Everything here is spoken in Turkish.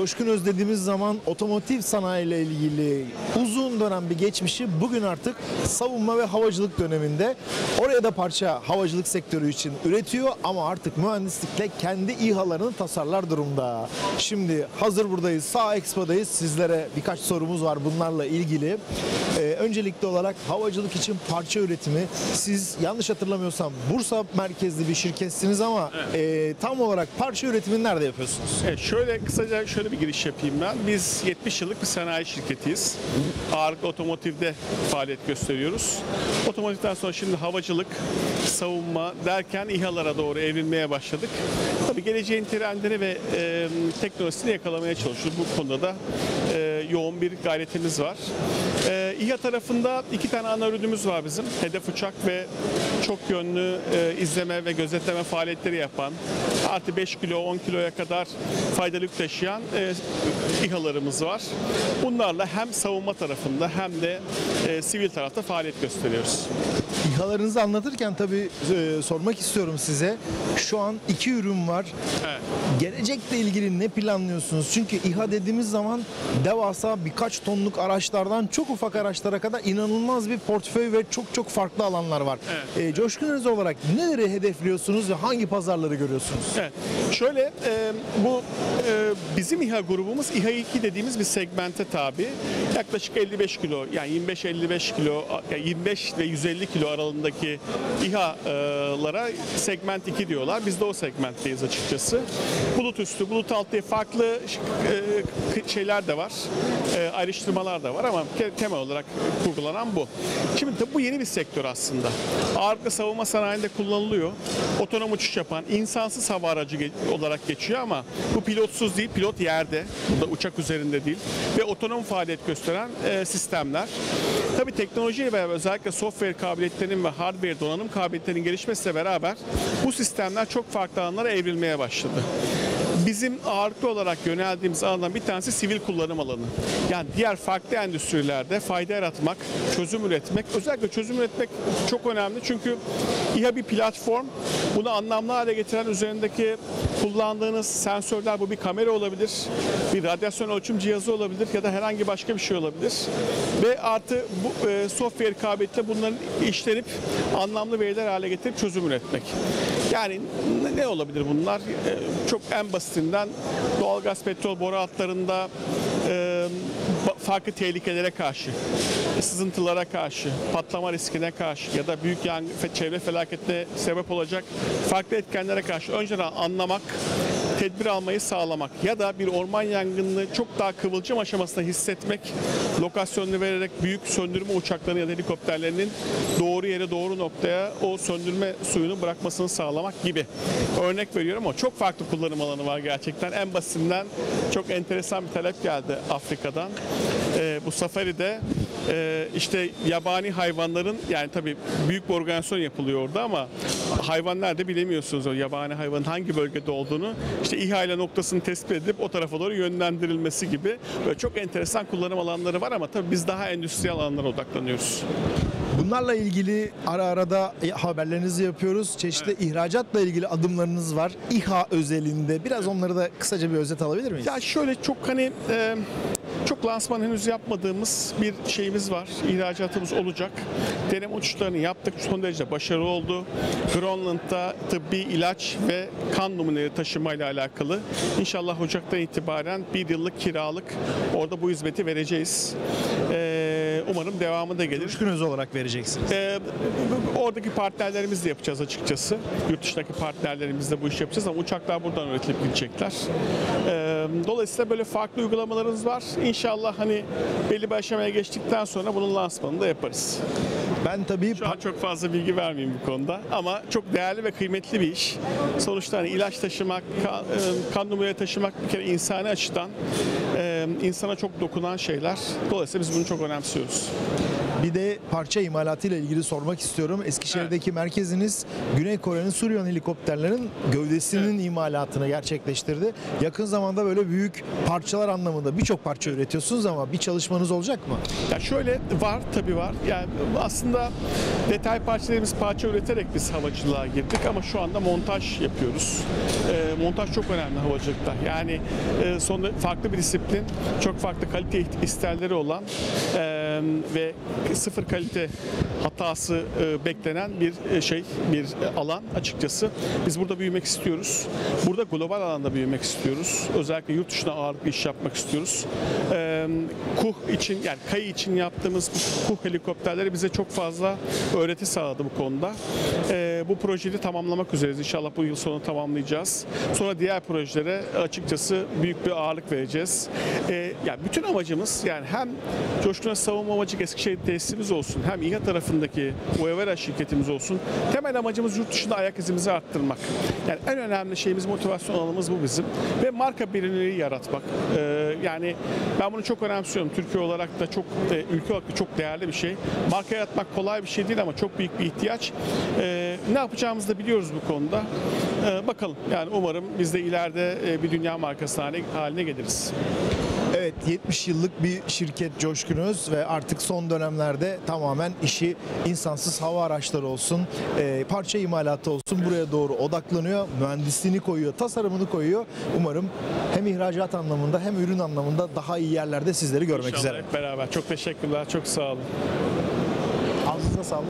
Coşkun Öz dediğimiz zaman otomotiv sanayi ile ilgili uzun dönem bir geçmişi bugün artık savunma ve havacılık döneminde. Oraya da parça havacılık sektörü için üretiyor ama artık mühendislikle kendi İHA'larını tasarlar durumda. Şimdi hazır buradayız. Sağ Expo'dayız. Sizlere birkaç sorumuz var bunlarla ilgili. Ee, öncelikli olarak havacılık için parça üretimi. Siz yanlış hatırlamıyorsam Bursa merkezli bir şirketsiniz ama e, tam olarak parça üretimini nerede yapıyorsunuz? Evet, şöyle kısaca şöyle bir giriş yapayım ben. Biz 70 yıllık bir sanayi şirketiyiz. Ağırlıklı otomotivde faaliyet gösteriyoruz. Otomotivden sonra şimdi havacılık, savunma derken İHA'lara doğru evrilmeye başladık. Tabii geleceğin trendini ve e, teknolojisini yakalamaya çalışıyoruz. Bu konuda da e, yoğun bir gayretimiz var. E, İHA tarafında iki tane ana ürünümüz var bizim. Hedef uçak ve çok yönlü e, izleme ve gözetleme faaliyetleri yapan artı 5 kilo 10 kiloya kadar faydalı yük taşıyan e, İHA'larımız var. Bunlarla hem savunma tarafında hem de e, sivil tarafta faaliyet gösteriyoruz. İHA'larınızı anlatırken tabii e, sormak istiyorum size. Şu an iki ürün var. Evet. Gelecekle ilgili ne planlıyorsunuz? Çünkü İHA dediğimiz zaman devasa birkaç tonluk araçlardan çok ufak araçlara kadar inanılmaz bir portföy ve çok çok farklı alanlar var. Evet. E, Coşkun olarak neleri hedefliyorsunuz ve hangi pazarları görüyorsunuz? Şöyle e, bu e, bizim İHA grubumuz İHA 2 dediğimiz bir segmente tabi. Yaklaşık 55 kilo yani 25-55 kilo yani 25 ve 150 kilo aralığındaki İHA'lara segment 2 diyorlar. Biz de o segmentteyiz açıkçası. Bulut üstü, bulut altı farklı e, şeyler de var. E, ayrıştırmalar da var ama te- temel olarak kurgulanan bu. Şimdi tabii bu yeni bir sektör aslında. Ağırlıklı savunma sanayinde kullanılıyor. Otonom uçuş yapan insansız hava aracı olarak geçiyor ama bu pilotsuz değil, pilot yerde. Bu da uçak üzerinde değil. Ve otonom faaliyet gösteren e, sistemler. Tabii teknolojiyle beraber özellikle software kabiliyetlerinin ve hardware donanım kabiliyetlerinin gelişmesiyle beraber bu sistemler çok farklı alanlara evrilmeye başladı. Bizim ağırlıklı olarak yöneldiğimiz alandan bir tanesi sivil kullanım alanı. Yani diğer farklı endüstrilerde fayda yaratmak, çözüm üretmek, özellikle çözüm üretmek çok önemli. Çünkü İHA bir platform. Bunu anlamlı hale getiren üzerindeki kullandığınız sensörler bu bir kamera olabilir, bir radyasyon ölçüm cihazı olabilir ya da herhangi başka bir şey olabilir. Ve artı bu e, software kabiliyetle bunların işlenip anlamlı veriler hale getirip çözüm üretmek. Yani ne- olabilir bunlar? E, çok en basitinden doğalgaz petrol boru hatlarında e, farklı tehlikelere karşı, sızıntılara karşı, patlama riskine karşı ya da büyük yangın, çevre felaketine sebep olacak farklı etkenlere karşı önceden anlamak, tedbir almayı sağlamak ya da bir orman yangınını çok daha kıvılcım aşamasında hissetmek, lokasyonunu vererek büyük söndürme uçaklarının ya da helikopterlerinin doğru yere doğru noktaya o söndürme suyunu bırakmasını sağlamak gibi. Örnek veriyorum ama çok farklı kullanım alanı var gerçekten. En basitinden çok enteresan bir talep geldi Afrika'dan. Ee, bu safaride e, işte yabani hayvanların yani tabii büyük bir organizasyon yapılıyor orada ama hayvan nerede bilemiyorsunuz o yabani hayvanın hangi bölgede olduğunu. İşte İHA ile noktasını tespit edip o tarafa doğru yönlendirilmesi gibi böyle çok enteresan kullanım alanları var ama tabii biz daha endüstriyel alanlara odaklanıyoruz. Bunlarla ilgili ara ara da e, haberlerinizi yapıyoruz. Çeşitli ihracatla ilgili adımlarınız var. İHA özelinde. Biraz onları da kısaca bir özet alabilir miyiz? Ya şöyle çok hani e, çok lansman henüz yapmadığımız bir şeyimiz var. İhracatımız olacak. Deneme uçuşlarını yaptık. Son derece başarılı oldu. Grönland'da tıbbi ilaç ve kan numuneleri taşımayla alakalı. İnşallah Ocak'tan itibaren bir yıllık kiralık orada bu hizmeti vereceğiz. E, umarım devamı da gelir. Öz olarak vereceksiniz. Ee, oradaki partnerlerimizle yapacağız açıkçası. Yurt dışındaki partnerlerimizle bu işi yapacağız ama uçaklar buradan üretilip gidecekler. Ee, dolayısıyla böyle farklı uygulamalarımız var. İnşallah hani belli bir aşamaya geçtikten sonra bunun lansmanını da yaparız. Ben tabii Şu an çok fazla bilgi vermeyeyim bu konuda ama çok değerli ve kıymetli bir iş. Sonuçta hani ilaç taşımak, kan, e, kan numarayı taşımak bir kere insani açıdan e, insana çok dokunan şeyler. Dolayısıyla biz bunu çok önemsiyoruz. Bir de parça imalatı ile ilgili sormak istiyorum. Eskişehir'deki merkeziniz Güney Kore'nin Suryon helikopterlerin gövdesinin imalatını gerçekleştirdi. Yakın zamanda böyle büyük parçalar anlamında birçok parça üretiyorsunuz ama bir çalışmanız olacak mı? Ya şöyle var tabii var. Yani aslında detay parçalarımız parça üreterek biz havacılığa girdik ama şu anda montaj yapıyoruz. Ee, montaj çok önemli havacılıkta. Yani e, sonunda farklı bir disiplin, çok farklı kalite isterleri olan e, ve sıfır kalite hatası e, beklenen bir e, şey, bir e, alan açıkçası. Biz burada büyümek istiyoruz. Burada global alanda büyümek istiyoruz. Özellikle yurt dışına ağırlıklı iş yapmak istiyoruz. KUH için yani kayı için yaptığımız KUH helikopterleri bize çok fazla öğreti sağladı bu konuda. Bu projeyi tamamlamak üzereyiz. İnşallah bu yıl sonu tamamlayacağız. Sonra diğer projelere açıkçası büyük bir ağırlık vereceğiz. Yani bütün amacımız yani hem Coşkun'a savunma amacı Eskişehir tesisimiz olsun hem İHA tarafındaki Uevera şirketimiz olsun. Temel amacımız yurt dışında ayak izimizi arttırmak. Yani en önemli şeyimiz motivasyon alanımız bu bizim. Ve marka bilinirliği yaratmak. Ee, yani ben bunu çok önemsiyorum. Türkiye olarak da çok, e, ülke olarak da çok değerli bir şey. Marka yaratmak kolay bir şey değil ama çok büyük bir ihtiyaç. Ee, ne yapacağımızı da biliyoruz bu konuda. Ee, bakalım yani umarım biz de ileride e, bir dünya markası haline, haline geliriz. Evet 70 yıllık bir şirket Coşkunuz ve artık son dönemlerde tamamen işi insansız hava araçları olsun, e, parça imalatı olsun buraya doğru odaklanıyor. Mühendisliğini koyuyor, tasarımını koyuyor. Umarım hem ihracat anlamında hem ürün anlamında daha iyi yerlerde sizleri görmek İnşallah üzere. hep beraber. Çok teşekkürler. Çok sağ olun. Ağzınıza sağlık.